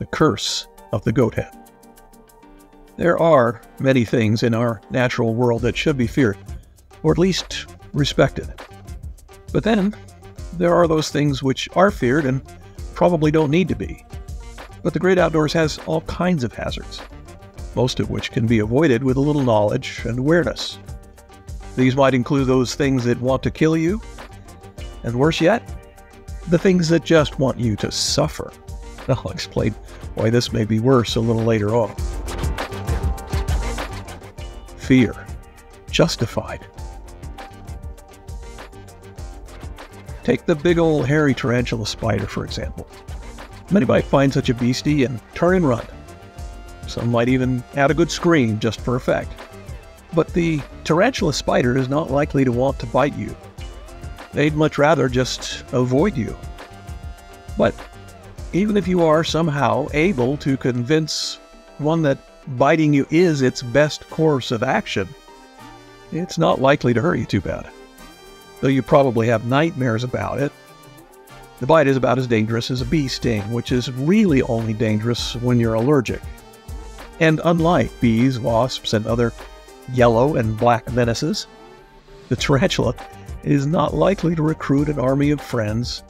the curse of the goat head. There are many things in our natural world that should be feared, or at least respected. But then, there are those things which are feared and probably don't need to be. But the great outdoors has all kinds of hazards, most of which can be avoided with a little knowledge and awareness. These might include those things that want to kill you, and worse yet, the things that just want you to suffer. I'll explain why this may be worse a little later on. Fear. Justified. Take the big old hairy tarantula spider, for example. Many might find such a beastie and turn and run. Some might even add a good scream just for effect. But the tarantula spider is not likely to want to bite you. They'd much rather just avoid you. But even if you are somehow able to convince one that biting you is its best course of action, it's not likely to hurt you too bad. Though you probably have nightmares about it, the bite is about as dangerous as a bee sting, which is really only dangerous when you're allergic. And unlike bees, wasps, and other yellow and black menaces, the tarantula is not likely to recruit an army of friends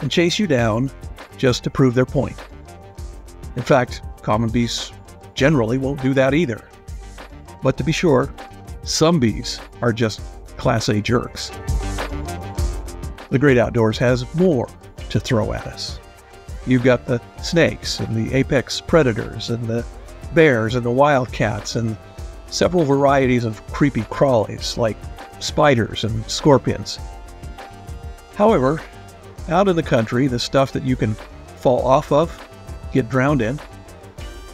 and chase you down just to prove their point. In fact, common bees generally won't do that either. But to be sure, some bees are just class A jerks. The great outdoors has more to throw at us. You've got the snakes and the apex predators and the bears and the wildcats and several varieties of creepy crawlies like spiders and scorpions. However, out in the country, the stuff that you can fall off of, get drowned in,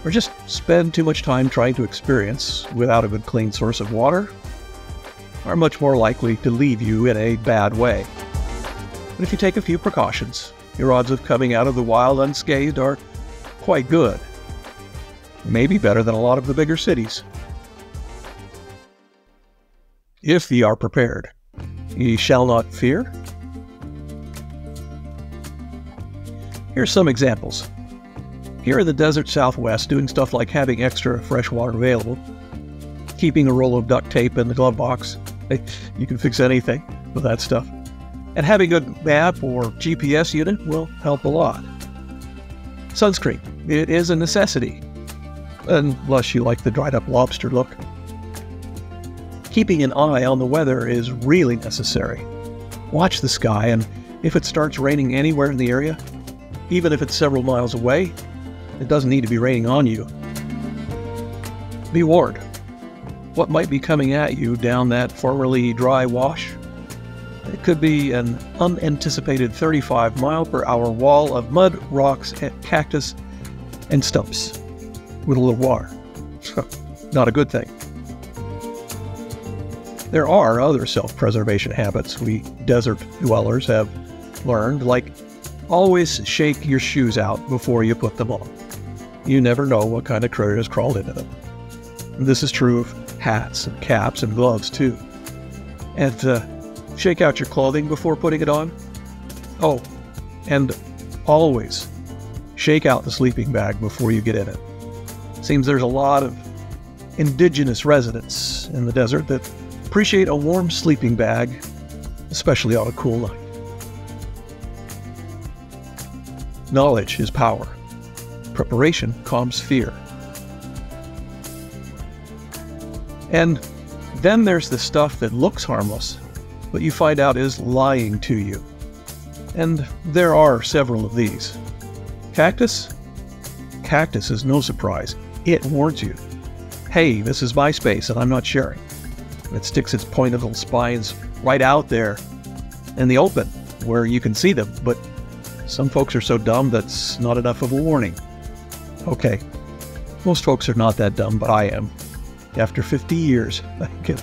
or just spend too much time trying to experience without a good clean source of water, are much more likely to leave you in a bad way. But if you take a few precautions, your odds of coming out of the wild unscathed are quite good. Maybe better than a lot of the bigger cities. If ye are prepared, ye shall not fear. Here's some examples. Here in the desert southwest, doing stuff like having extra fresh water available, keeping a roll of duct tape in the glove box. You can fix anything with that stuff. And having a good map or GPS unit will help a lot. Sunscreen. It is a necessity, unless you like the dried up lobster look. Keeping an eye on the weather is really necessary. Watch the sky, and if it starts raining anywhere in the area, even if it's several miles away, it doesn't need to be raining on you. Be warned. What might be coming at you down that formerly dry wash it could be an unanticipated 35 mile per hour wall of mud, rocks, cactus, and stumps with a little water. Not a good thing. There are other self preservation habits we desert dwellers have learned, like always shake your shoes out before you put them on. You never know what kind of critter has crawled into them. This is true of hats and caps and gloves, too. And uh, Shake out your clothing before putting it on. Oh, and always shake out the sleeping bag before you get in it. Seems there's a lot of indigenous residents in the desert that appreciate a warm sleeping bag, especially on a cool night. Knowledge is power. Preparation calms fear. And then there's the stuff that looks harmless but you find out is lying to you. And there are several of these. Cactus? Cactus is no surprise. It warns you. Hey, this is my space and I'm not sharing. It sticks its pointed little spines right out there in the open where you can see them, but some folks are so dumb that's not enough of a warning. Okay, most folks are not that dumb, but I am. After 50 years, I can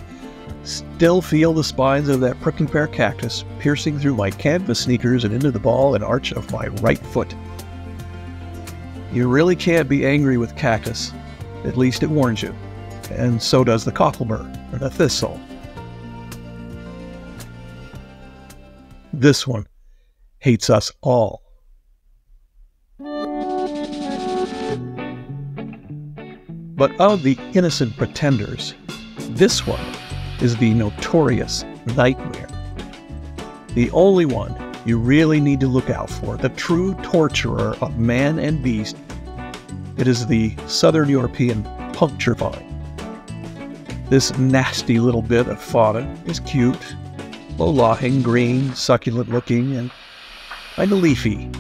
Still feel the spines of that prickly pear cactus piercing through my canvas sneakers and into the ball and arch of my right foot. You really can't be angry with cactus. At least it warns you. And so does the cocklebur or the thistle. This one hates us all. But of the innocent pretenders, this one is the notorious nightmare. The only one you really need to look out for, the true torturer of man and beast, it is the Southern European puncture vine. This nasty little bit of fauna is cute, low-lying, green, succulent looking, and kind of leafy,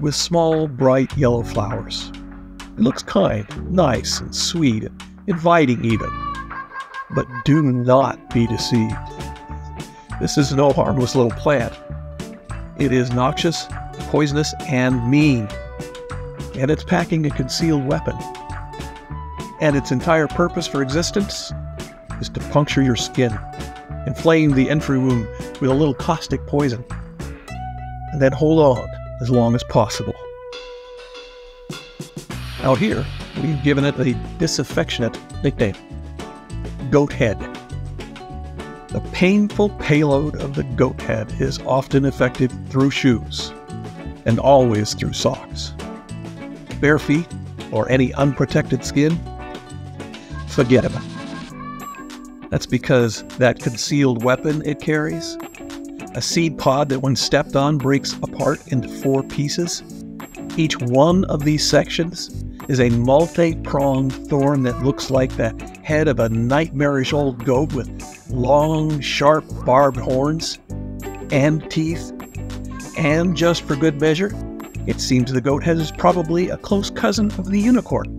with small, bright yellow flowers. It looks kind, nice, and sweet, inviting even. But do not be deceived. This is no harmless little plant. It is noxious, poisonous, and mean. And it's packing a concealed weapon. And its entire purpose for existence is to puncture your skin, inflame the entry wound with a little caustic poison, and then hold on as long as possible. Out here, we've given it a disaffectionate nickname Goat Head. The painful payload of the goat head is often effected through shoes, and always through socks. Bare feet, or any unprotected skin, forget about it. That's because that concealed weapon it carries, a seed pod that when stepped on breaks apart into four pieces, each one of these sections is a multi-pronged thorn that looks like the head of a nightmarish old goat with long, sharp, barbed horns and teeth. And just for good measure, it seems the goat head is probably a close cousin of the unicorn,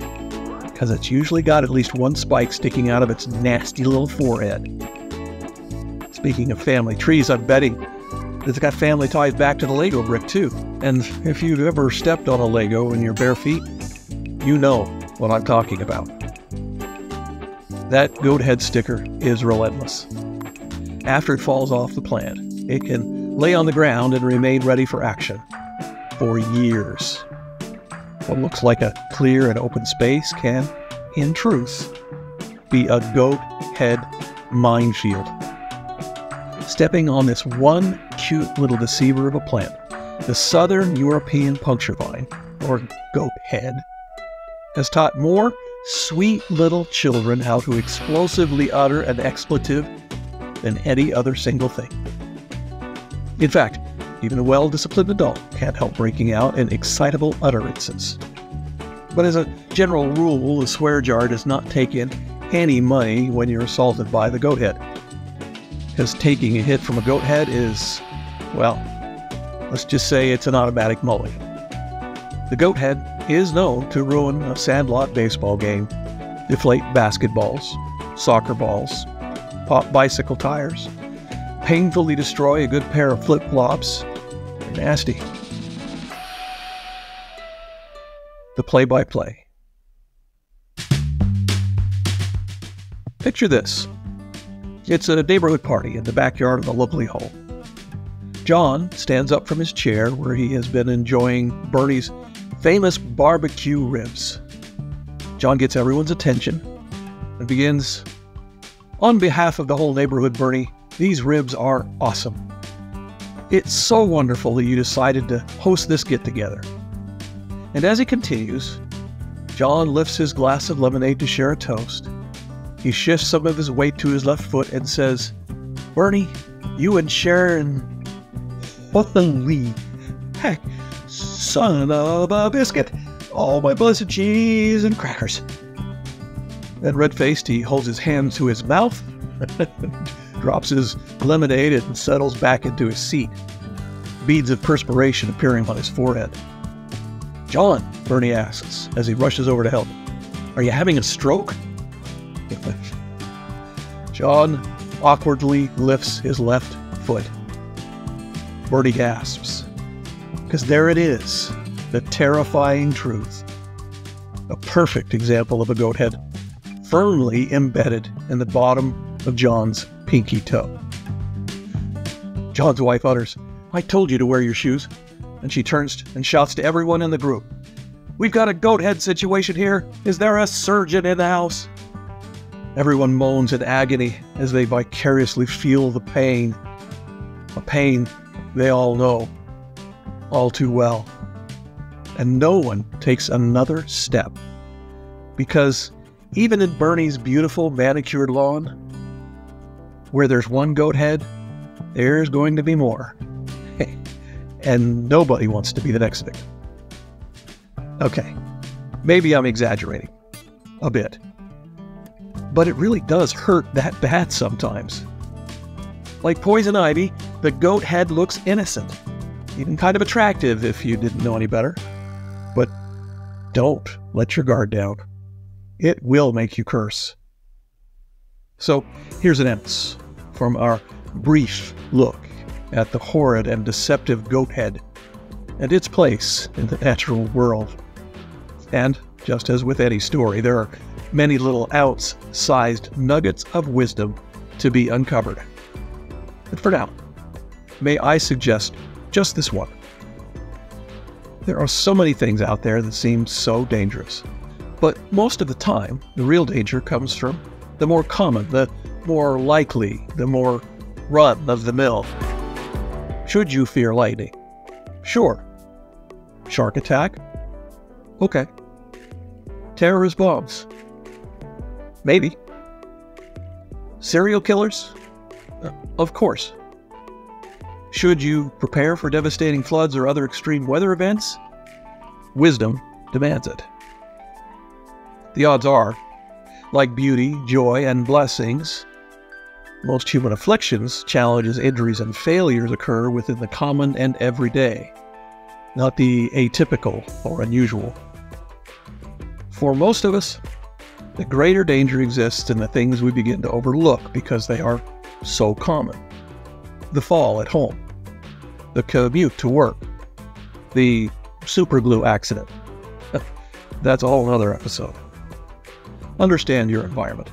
because it's usually got at least one spike sticking out of its nasty little forehead. Speaking of family trees, I'm betting it's got family ties back to the Lego brick too. And if you've ever stepped on a Lego in your bare feet, you know what I'm talking about. That goat head sticker is relentless. After it falls off the plant, it can lay on the ground and remain ready for action for years. What looks like a clear and open space can, in truth, be a goat head minefield. Stepping on this one cute little deceiver of a plant, the Southern European puncture vine, or goat head, has taught more sweet little children how to explosively utter an expletive than any other single thing. In fact, even a well disciplined adult can't help breaking out in excitable utterances. But as a general rule, the swear jar does not take in any money when you're assaulted by the goat head. Because taking a hit from a goat head is, well, let's just say it's an automatic mulligan. The goat head is known to ruin a sandlot baseball game, deflate basketballs, soccer balls, pop bicycle tires, painfully destroy a good pair of flip flops. They're nasty. The play by play. Picture this it's a neighborhood party in the backyard of a lovely home. John stands up from his chair where he has been enjoying Bernie's famous barbecue ribs. John gets everyone's attention and begins On behalf of the whole neighborhood, Bernie, these ribs are awesome. It's so wonderful that you decided to host this get together. And as he continues, John lifts his glass of lemonade to share a toast. He shifts some of his weight to his left foot and says, Bernie, you and Sharon, lee? Heck, son of a biscuit! All my blessed cheese and crackers. Then, red faced, he holds his hand to his mouth, drops his lemonade, and settles back into his seat, beads of perspiration appearing on his forehead. John, Bernie asks as he rushes over to help, Are you having a stroke? John awkwardly lifts his left foot. Bertie gasps. Because there it is, the terrifying truth. A perfect example of a goat head, firmly embedded in the bottom of John's pinky toe. John's wife utters, I told you to wear your shoes. And she turns and shouts to everyone in the group, We've got a goat head situation here. Is there a surgeon in the house? Everyone moans in agony as they vicariously feel the pain. A pain they all know all too well. And no one takes another step because even in Bernie's beautiful manicured lawn, where there's one goat head, there's going to be more. and nobody wants to be the next victim. Okay, maybe I'm exaggerating a bit. But it really does hurt that bad sometimes. Like poison ivy, the goat head looks innocent, even kind of attractive if you didn't know any better. But don't let your guard down. It will make you curse. So here's an emphasis from our brief look at the horrid and deceptive goat head and its place in the natural world. And just as with any story, there are many little ounce sized nuggets of wisdom to be uncovered. But for now, may I suggest just this one. There are so many things out there that seem so dangerous. But most of the time, the real danger comes from the more common, the more likely, the more run of the mill. Should you fear lightning? Sure. Shark attack? Okay. Terrorist bombs? Maybe. Serial killers? Uh, of course. Should you prepare for devastating floods or other extreme weather events? Wisdom demands it. The odds are, like beauty, joy, and blessings, most human afflictions, challenges, injuries, and failures occur within the common and everyday, not the atypical or unusual. For most of us, the greater danger exists in the things we begin to overlook because they are so common. The fall at home, the commute to work, the superglue accident. That's all another episode. Understand your environment.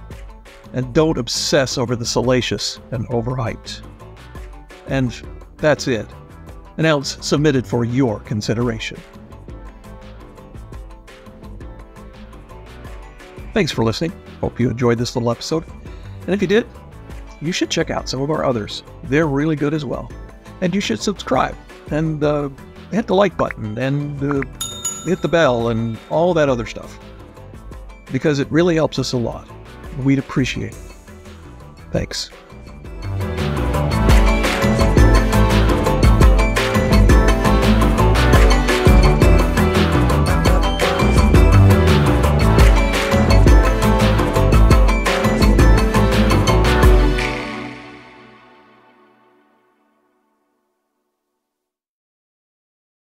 And don't obsess over the salacious and overhyped. And that's it. An ounce submitted for your consideration. Thanks for listening. Hope you enjoyed this little episode. And if you did, you should check out some of our others. They're really good as well. And you should subscribe and uh, hit the like button and uh, hit the bell and all that other stuff because it really helps us a lot. We'd appreciate it. Thanks.